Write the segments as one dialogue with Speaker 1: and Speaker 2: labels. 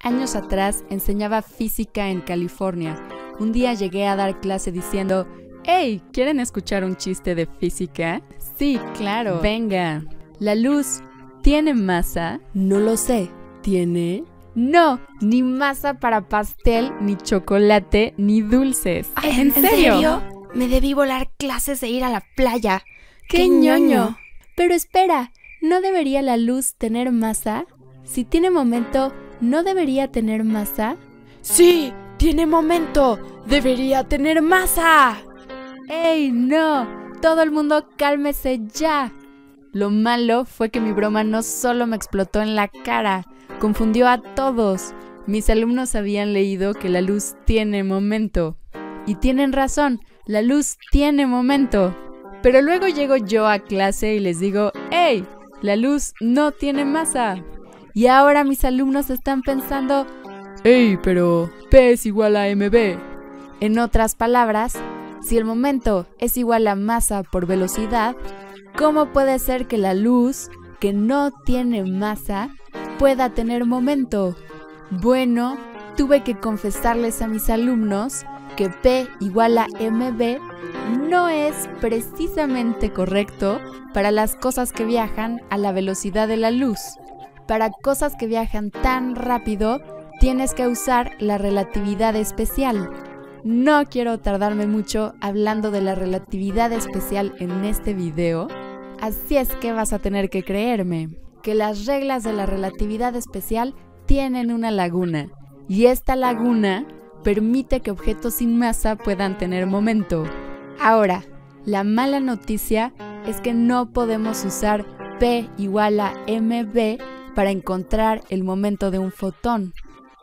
Speaker 1: Años atrás enseñaba física en California. Un día llegué a dar clase diciendo, Hey, ¿quieren escuchar un chiste de física? Sí, claro. Venga. La luz tiene masa.
Speaker 2: No lo sé. ¿Tiene?
Speaker 1: No, ni masa para pastel, ni chocolate, ni dulces.
Speaker 2: ¿En, serio? Me debí volar clases e ir a la playa.
Speaker 1: ¡Qué, ñoño! Pero espera, ¿no debería la luz tener masa? Si tiene momento, ¿no debería tener masa?
Speaker 2: Sí, tiene momento. Debería tener masa.
Speaker 1: ¡Ey, no! Todo el mundo cálmese ya. Lo malo fue que mi broma no solo me explotó en la cara, confundió a todos. Mis alumnos habían leído que la luz tiene momento. Y tienen razón, la luz tiene momento. Pero luego llego yo a clase y les digo, ¡Hey! La luz no tiene masa. Y ahora mis alumnos están pensando, ¡Hey! Pero P es igual a MB. En otras palabras, si el momento es igual a masa por velocidad, ¿cómo puede ser que la luz, que no tiene masa, pueda tener momento? Bueno, tuve que confesarles a mis alumnos que P igual a MB no es precisamente correcto para las cosas que viajan a la velocidad de la luz. Para cosas que viajan tan rápido, tienes que usar la relatividad especial. No quiero tardarme mucho hablando de la relatividad especial en este video, así es que vas a tener que creerme que las reglas de la relatividad especial tienen una laguna, y esta laguna permite que objetos sin masa puedan tener momento. Ahora, la mala noticia es que no podemos usar P igual a mv para encontrar el momento de un fotón.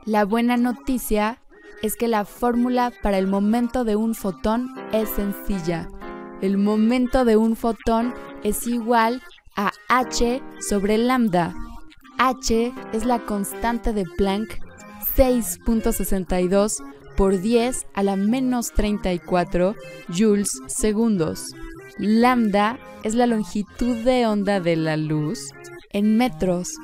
Speaker 1: La buena noticia es que la fórmula para el momento de un fotón es sencilla. El momento de un fotón es igual a h sobre lambda. h es la constante de Planck 6.62 por 10 a la menos 34 joules segundos. Lambda es la longitud de onda de la luz en metros.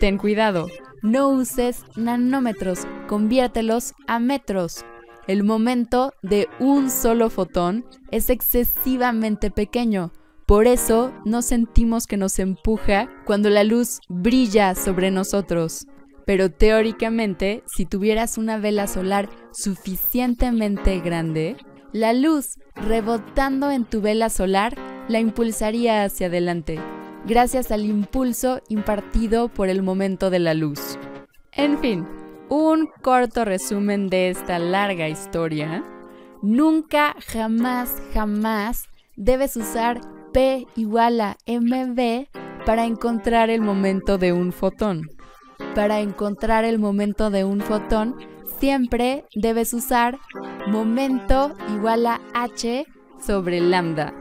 Speaker 1: Ten cuidado, no uses nanómetros, conviértelos a metros. El momento de un solo fotón es excesivamente pequeño, por eso no sentimos que nos empuja cuando la luz brilla sobre nosotros. Pero teóricamente, si tuvieras una vela solar suficientemente grande, la luz rebotando en tu vela solar la impulsaría hacia adelante, gracias al impulso impartido por el momento de la luz. En fin, un corto resumen de esta larga historia. Nunca, jamás, jamás debes usar P igual a mv para encontrar el momento de un fotón para encontrar el momento de un fotón, siempre debes usar momento igual a h sobre lambda.